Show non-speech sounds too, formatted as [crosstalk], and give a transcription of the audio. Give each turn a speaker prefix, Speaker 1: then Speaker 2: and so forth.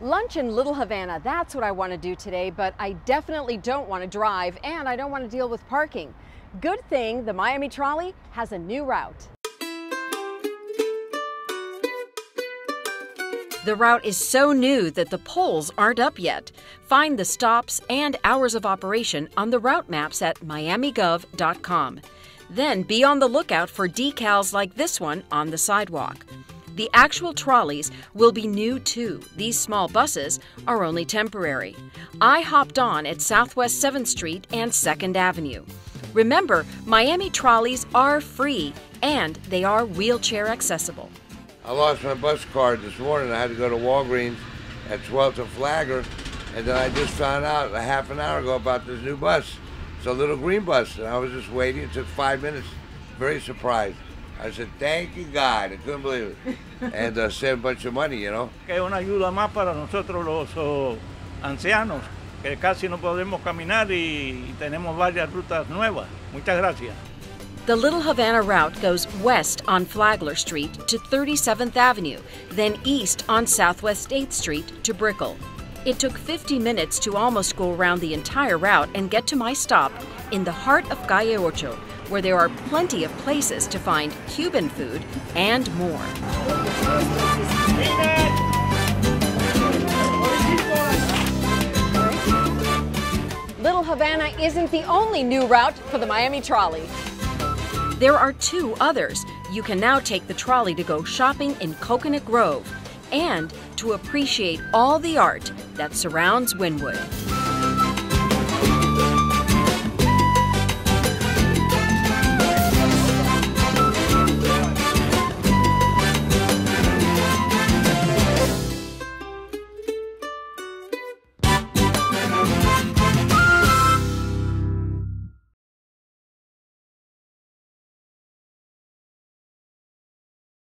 Speaker 1: lunch in Little Havana. That's what I want to do today, but I definitely don't want to drive and I don't want to deal with parking. Good thing the Miami Trolley has a new route. The route is so new that the poles aren't up yet. Find the stops and hours of operation on the route maps at miamigov.com. Then be on the lookout for decals like this one on the sidewalk. The actual trolleys will be new too. These small buses are only temporary. I hopped on at Southwest 7th Street and 2nd Avenue. Remember, Miami trolleys are free and they are wheelchair accessible.
Speaker 2: I lost my bus card this morning. I had to go to Walgreens at 12th and Flagler, and then I just found out a half an hour ago about this new bus. It's a little green bus, and I was just waiting. It took five minutes. Very surprised. I said, thank you, God. I couldn't believe it. [laughs] and uh, saved a bunch of money, you know.
Speaker 3: Que es una ayuda más para nosotros los oh, ancianos, que casi no podemos caminar y, y tenemos varias rutas nuevas. Muchas gracias.
Speaker 1: The Little Havana route goes west on Flagler Street to 37th Avenue, then east on Southwest 8th Street to Brickell. It took 50 minutes to almost go around the entire route and get to my stop in the heart of Calle Ocho, where there are plenty of places to find Cuban food and more. Little Havana isn't the only new route for the Miami Trolley. There are two others. You can now take the trolley to go shopping in Coconut Grove and to appreciate all the art that surrounds Wynwood.